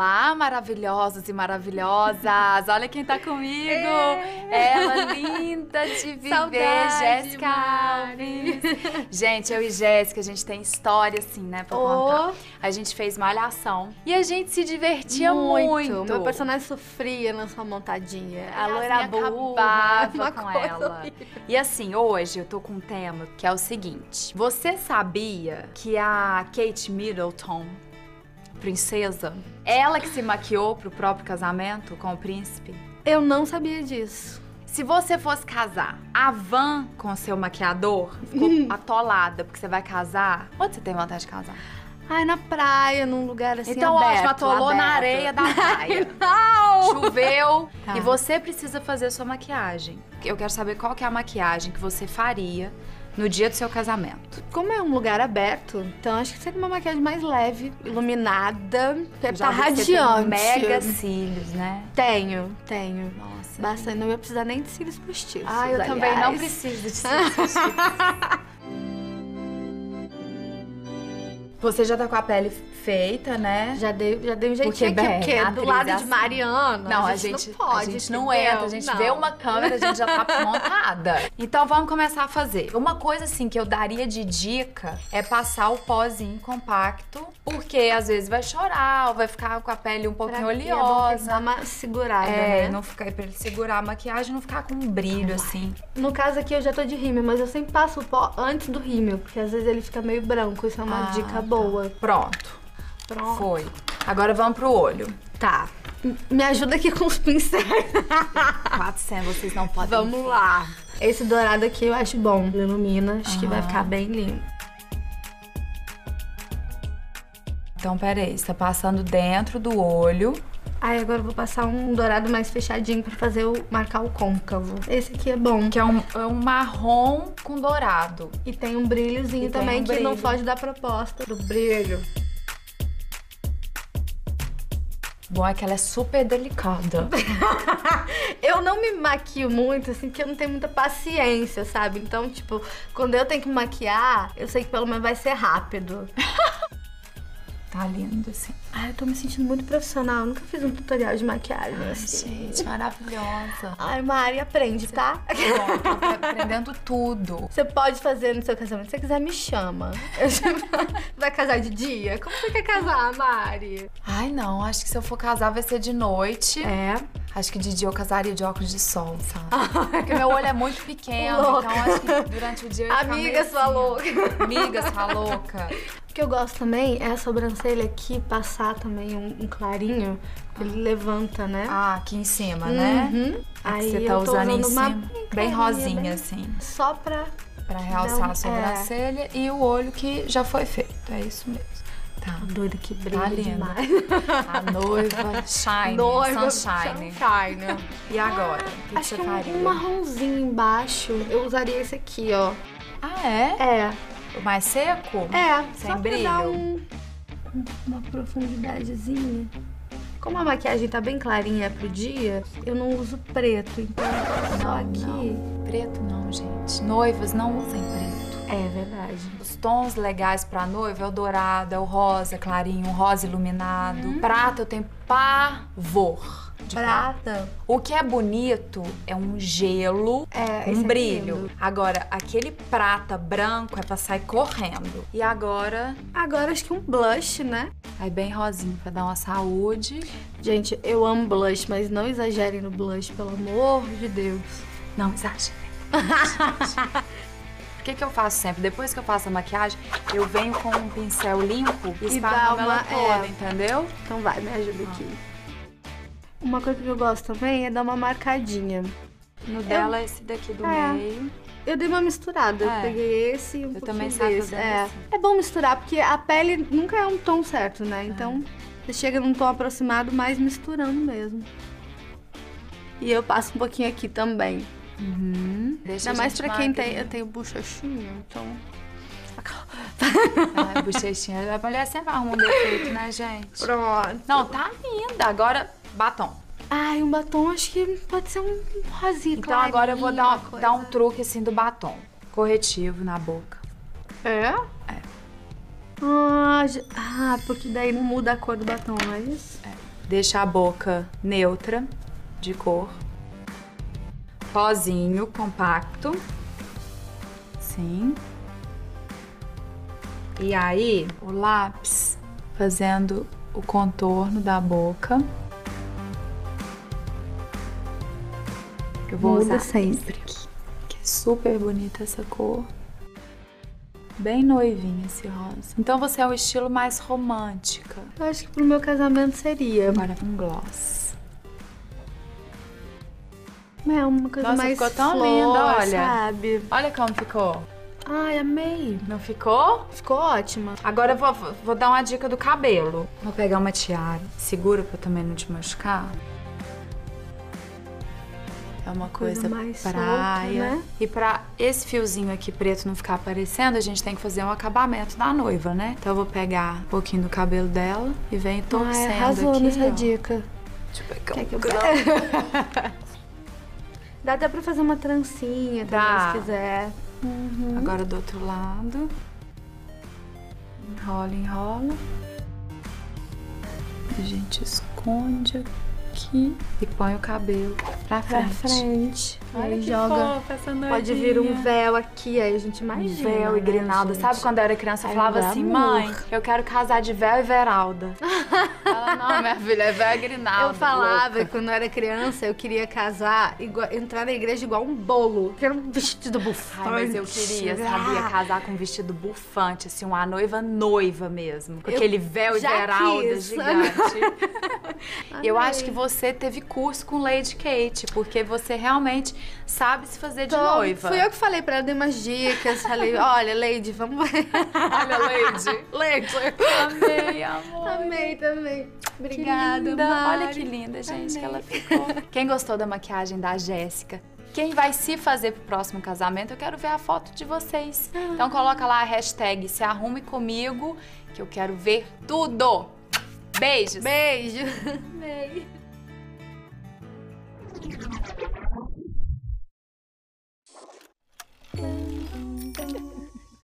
Olá, maravilhosos e maravilhosas! Olha quem tá comigo! Ela linda de viver, Jéssica. Alves! Gente, eu e Jéssica, a gente tem história assim, né, pra Ô. contar. A gente fez malhação e a gente se divertia muito. Meu personagem sofria na sua montadinha. A loira burra. com ela. horrível. E assim, hoje eu tô com um tema que é o seguinte. Você sabia que a Kate Middleton, princesa, ela que se maquiou pro próprio casamento com o príncipe? Eu não sabia disso. Se você fosse casar, a van com seu maquiador ficou atolada porque você vai casar. Onde você tem vontade de casar? Ai, na praia, num lugar assim então, aberto, ótimo, atolou na aberto. areia da praia. Não! Choveu Tá. e você precisa fazer sua maquiagem. Eu quero saber qual que é a maquiagem que você faria no dia do seu casamento. Como é um lugar aberto, então acho que seria uma maquiagem mais leve, iluminada, pra Já tá radiante. mega cílios, né? Tenho, tenho. Nossa. Bastante, não ia precisar nem de cílios postiços. Ah, eu também não aliás. preciso de cílios. Você já tá com a pele feita, né? Já dei, já dei um Porque, jeitinho aqui, bem, porque a do lado é de. Mariana, Não, a gente, não pode. a gente não entra, a gente Não. vê uma câmera, a gente já tá montada. Então vamos começar a fazer. Uma coisa assim que eu daria de dica é passar o pozinho compacto, porque às vezes vai chorar ou vai ficar com a pele um pouquinho Pra? É oleosa. Uma segurada, É, né? não ficar pra ele segurar a maquiagem, não ficar com um brilho assim. No caso aqui eu já tô de rímel, mas eu sempre passo o pó antes do rímel, porque às vezes ele fica meio branco, isso é uma Ah, dica. Boa. Pronto, Pronto. foi. Agora vamos pro olho. Tá. Me ajuda aqui com os pincéis. 400, vocês não podem. Vamos lá. Esse dourado aqui eu acho bom. Ilumina, acho que vai Aham. ficar bem lindo. Então, peraí, você tá passando dentro do olho. Aí agora eu vou passar um dourado mais fechadinho pra fazer o marcar o côncavo. Esse aqui é bom. Que é um, é um marrom com dourado. E tem um brilhozinho E também um que não foge da proposta do brilho. Bom é que ela é super delicada. Eu não me maquio muito, assim, porque eu não tenho muita paciência, sabe? Então, tipo, quando eu tenho que maquiar, eu sei que pelo menos vai ser rápido. Tá lindo, assim. Ai, eu tô me sentindo muito profissional. Eu nunca fiz um tutorial de maquiagem, Ai, assim. gente, maravilhosa. Ai, Mari, aprende, tá? Pronto, tô aprendendo tudo. Você pode fazer no seu casamento. Se você quiser, me chama. Vai casar de dia? Como você quer casar, Mari? Ai, não, acho que se eu for casar vai ser de noite. É. Acho que de dia eu casaria de óculos de sol, sabe? Porque meu olho é muito pequeno, Louca. então acho que durante o dia eu Amiga sua assim, louca. Amiga sua louca. O que eu gosto também é a sobrancelha aqui, passar também um, um clarinho. Ele levanta, né? Ah, aqui em cima, né? Uhum. Que Aí você eu tá tô usando em usando cima. Bem carinha, rosinha, bem- assim. Só pra... Pra realçar Não, a sobrancelha e o olho que já foi feito. É isso mesmo. Tá. Doida que brilha Tá demais. A noiva shine, Noiva sunshine. sunshine. E agora? Que, que Acho você que um, faria? um marronzinho embaixo. Eu usaria esse aqui, ó. Ah, é? É. O mais seco? É, Sem só brilho? pra dar um, um- uma profundidadezinha. Como a maquiagem tá bem clarinha pro dia, eu não uso preto, então só Não, aqui. não. Preto não, gente. Noivas não usem preto. É verdade. Os tons legais pra noiva é o dourado, é o rosa clarinho, o rosa iluminado. Prata eu tenho pavor de prata. Prata. O que é bonito é um gelo É, esse é brilho. lindo. Agora, aquele prata branco é pra sair correndo. E agora, Agora acho que um blush, né? aí bem rosinho pra dar uma saúde. Gente, eu amo blush, mas não exagerem no blush, pelo amor de Deus. Não, exagera. O que, que eu faço sempre? Depois que eu faço a maquiagem, eu venho com um pincel limpo e E dá ela uma- toda, é. entendeu? Então vai, me ajuda aqui. Uma coisa que eu gosto também é dar uma marcadinha. No dela é esse daqui do É. meio. Eu dei uma misturada. Eu É. peguei esse e um Eu também desse. É. assim. é bom misturar, porque a pele nunca é um tom certo, né? Então, você chega num tom aproximado, mas misturando mesmo. E eu passo um pouquinho aqui também. Uhum. Deixa Ainda mais pra quem tem... Eu tenho bochechinha, então... Ai, bochechinha. A mulher sempre arruma um defeito, né, gente? Pronto. Não, tá linda. Agora, batom. Ai, um batom acho que pode ser um rosinha Então agora eu vou dar, clarinho, dar um truque assim do batom. Corretivo na boca. É? É. Ah, ah, porque daí não muda a cor do batom, não é isso? Deixa a boca neutra de cor. Pozinho compacto. Sim. E aí, o lápis fazendo o contorno da boca. Eu vou Muda usar sempre. aqui, que é super bonita essa cor. Bem noivinha esse rosa. Então você é o estilo mais romântica. Eu acho que pro meu casamento seria. Agora um gloss. É uma coisa Nossa, mais ficou tão flor, linda, olha. sabe? Olha como ficou. Ai, amei. Não ficou? Ficou ótima. Agora eu vou, vou dar uma dica do cabelo. Vou pegar uma tiara. Segura pra também não te machucar. É uma Coisa coisa, mais praia. solta, né? E pra esse fiozinho aqui preto não ficar aparecendo, a gente tem que fazer um acabamento da noiva, né? Então eu vou pegar um pouquinho do cabelo dela e venho torcendo Ai, arrasou aqui, nessa ó. dica. Deixa eu pegar Quer um que eu. Dá até pra fazer uma trancinha Dá. também, se quiser. Uhum. Agora do outro lado. Enrola, enrola. A gente esconde aqui e põe o cabelo pra Pra frente. frente. Olha aí que joga. Pode vir um véu aqui, aí a gente Um imagina. véu e né, grinalda. gente? Sabe quando eu era criança, eu Ai, falava um assim, glamour. mãe, eu quero casar de véu e veralda. Não, minha filha, é e grinalda. Eu falava louca." que quando eu era criança, eu queria casar, igual- entrar na igreja igual um bolo. Que era um vestido bufante. Ai, mas eu queria, sabia, Ah, casar com um vestido bufante, assim, uma noiva noiva mesmo. Com Eu aquele véu veralda quis. gigante. eu acho que você teve curso com Lady Kate, porque você realmente sabe se fazer de Tô- noiva. Fui eu que falei pra ela, dei umas dicas. Falei, olha, Lady, vamos... Olha, Lady. Lady. Amei, amor. Amei também. Obrigada. Mari. Olha que linda, gente, que ela Amei. ficou. Quem gostou da maquiagem da Jéssica? Quem vai se fazer pro próximo casamento, eu quero ver a foto de vocês. Então coloca lá a hashtag se arrume comigo, que eu quero ver tudo. Beijos! Beijo. Beijo.